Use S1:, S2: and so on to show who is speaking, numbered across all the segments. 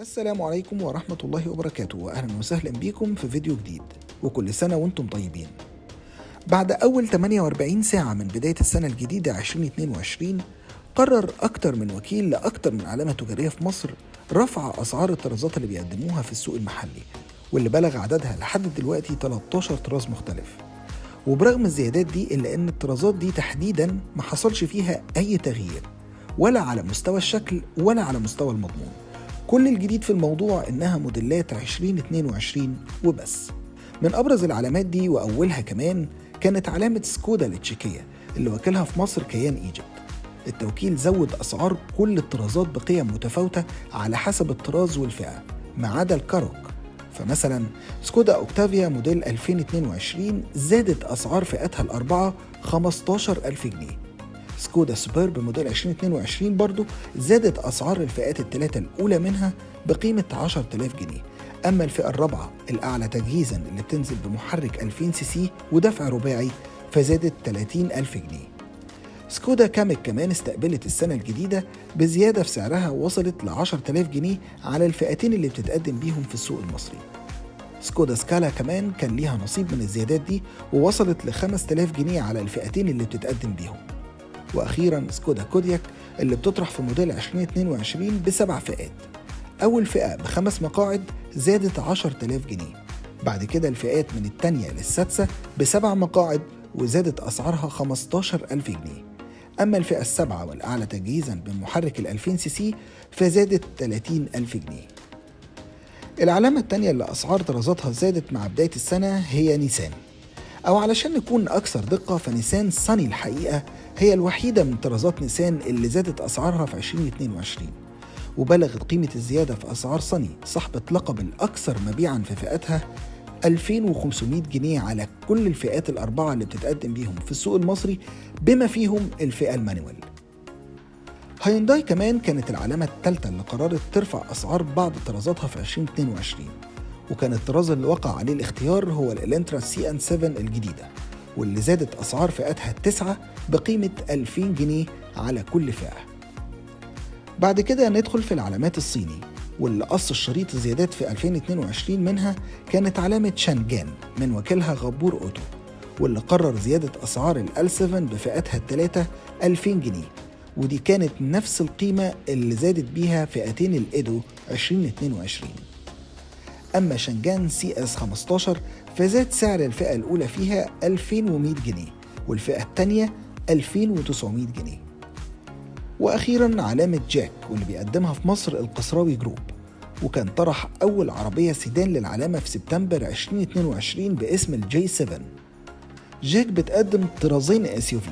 S1: السلام عليكم ورحمة الله وبركاته وأهلا وسهلا بكم في فيديو جديد وكل سنة وأنتم طيبين. بعد أول 48 ساعة من بداية السنة الجديدة 2022 قرر أكتر من وكيل لأكتر من علامة تجارية في مصر رفع أسعار الطرازات اللي بيقدموها في السوق المحلي واللي بلغ عددها لحد دلوقتي 13 طراز مختلف. وبرغم الزيادات دي إلا أن الطرازات دي تحديدا ما حصلش فيها أي تغيير ولا على مستوى الشكل ولا على مستوى المضمون. كل الجديد في الموضوع إنها موديلات 2022 وبس. من أبرز العلامات دي وأولها كمان كانت علامة سكودا التشيكية اللي وكيلها في مصر كيان إيجيبت. التوكيل زود أسعار كل الطرازات بقيم متفاوتة على حسب الطراز والفئة ما عدا الكاروك. فمثلا سكودا أوكتافيا موديل 2022 زادت أسعار فئاتها الأربعة 15000 جنيه. سكودا سوبرب موديل 2022 برضو زادت أسعار الفئات الثلاثة الأولى منها بقيمة 10000 جنيه. أما الفئة الرابعة الأعلى تجهيزا اللي بتنزل بمحرك 2000 سي سي ودفع رباعي فزادت 30000 جنيه. سكودا كاميك كمان استقبلت السنة الجديدة بزيادة في سعرها وصلت ل 10000 جنيه على الفئتين اللي بتتقدم بيهم في السوق المصري. سكودا سكالا كمان كان ليها نصيب من الزيادات دي ووصلت ل 5000 جنيه على الفئتين اللي بتتقدم بيهم. وأخيرا سكودا كودياك اللي بتطرح في موديل 2022 بسبع فئات. أول فئة بخمس مقاعد زادت 10000 جنيه. بعد كده الفئات من الثانية للسادسة بسبع مقاعد وزادت أسعارها 15000 جنيه. أما الفئة السابعة والأعلى تجهيزا بمحرك ال 2000 سي سي فزادت 30000 جنيه. العلامة التانية اللي أسعار طرازاتها زادت مع بداية السنة هي نيسان. أو علشان نكون أكثر دقة فنيسان صني الحقيقة هي الوحيدة من طرازات نيسان اللي زادت أسعارها في 2022 وبلغت قيمة الزيادة في أسعار صني صاحبة لقب الأكثر مبيعا في فئاتها 2500 جنيه على كل الفئات الأربعة اللي بتتقدم بيهم في السوق المصري بما فيهم الفئة ال manual هيونداي كمان كانت العلامة الثالثة اللي قررت ترفع أسعار بعض طرازاتها في 2022 وكان الطراز اللي وقع عليه الاختيار هو الالنترا CN 7 الجديدة واللي زادت أسعار فئاتها التسعة بقيمة 2000 جنيه على كل فئة. بعد كده ندخل في العلامات الصيني واللي قص الشريط الزيادات في 2022 منها كانت علامة شانجان من وكيلها غبور أوتو واللي قرر زيادة أسعار ال 7 بفئاتها الثلاثة 2000 جنيه ودي كانت نفس القيمة اللي زادت بيها فئتين الإيدو 2022 أما شنجان CS 15 فزاد سعر الفئة الأولى فيها 2100 جنيه والفئة الثانية 2900 جنيه. وأخيرا علامة جاك واللي بيقدمها في مصر القصراوي Group. وكان طرح أول عربية سيدان للعلامة في سبتمبر 2022 باسم ال J 7 جاك بتقدم طرازين SUV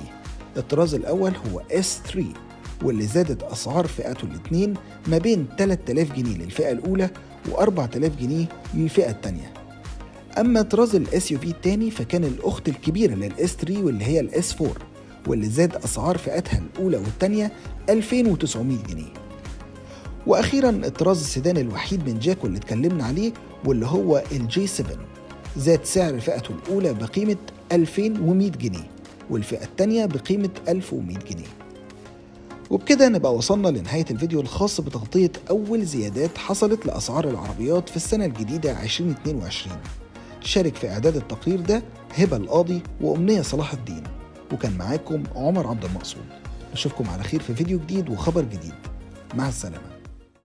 S1: الطراز الأول هو S 3 واللي زادت أسعار فئاته الاثنين ما بين 3000 جنيه للفئة الأولى و4000 جنيه للفئة الثانية أما طراز ال SUV الثاني فكان الأخت الكبيرة لل S 3 واللي هي ال S 4 واللي زاد أسعار فئاتها الأولى والثانية 2900 جنيه. وأخيرا الطراز السيدان الوحيد من جاك واللي اتكلمنا عليه واللي هو الجي 7 زاد سعر فئته الأولى بقيمة 2100 جنيه والفئة الثانية بقيمة 1100 جنيه. وبكده نبقى وصلنا لنهاية الفيديو الخاص بتغطية أول زيادات حصلت لأسعار العربيات في السنة الجديدة 2022 شارك في إعداد التقرير ده هبة القاضي وأمنية صلاح الدين. وكان معاكم عمر عبد المقصود. نشوفكم على خير في فيديو جديد وخبر جديد. مع السلامة.